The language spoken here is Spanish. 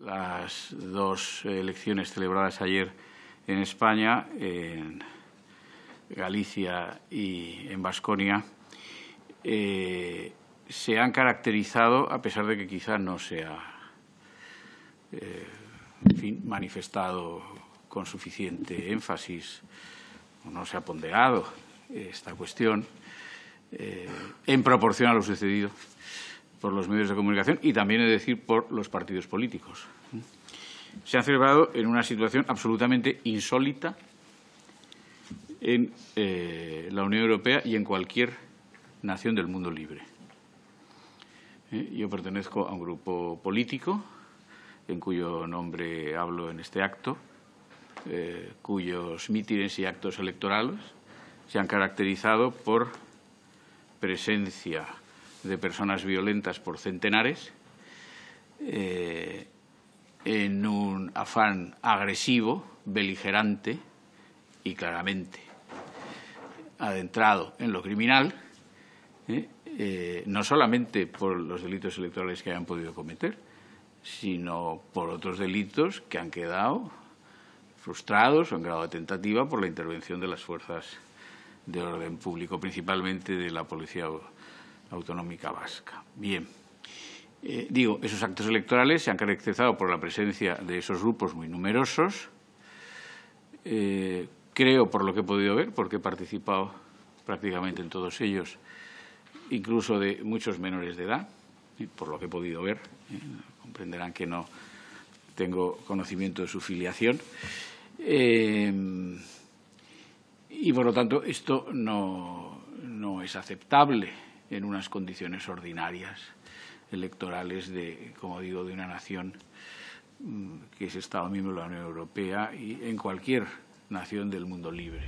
las dos elecciones celebradas ayer en España, en Galicia y en Vasconia, eh, se han caracterizado, a pesar de que quizá no se ha eh, manifestado con suficiente énfasis, no se ha ponderado esta cuestión, eh, en proporción a lo sucedido por los medios de comunicación y también, de decir, por los partidos políticos. Se han celebrado en una situación absolutamente insólita en eh, la Unión Europea y en cualquier nación del mundo libre. Eh, yo pertenezco a un grupo político en cuyo nombre hablo en este acto, eh, cuyos mítines y actos electorales se han caracterizado por presencia de personas violentas por centenares, eh, en un afán agresivo, beligerante y claramente adentrado en lo criminal, eh, eh, no solamente por los delitos electorales que hayan podido cometer, sino por otros delitos que han quedado frustrados o en grado de tentativa por la intervención de las fuerzas de orden público, principalmente de la Policía Autonómica Vasca. Bien. Eh, digo, esos actos electorales se han caracterizado por la presencia de esos grupos muy numerosos. Eh, creo, por lo que he podido ver, porque he participado prácticamente en todos ellos, incluso de muchos menores de edad, por lo que he podido ver. Eh, comprenderán que no tengo conocimiento de su filiación. y, por lo tanto, esto no, no es aceptable en unas condiciones ordinarias electorales de, como digo, de una nación mm, que es Estado miembro de la Unión Europea y en cualquier nación del mundo libre.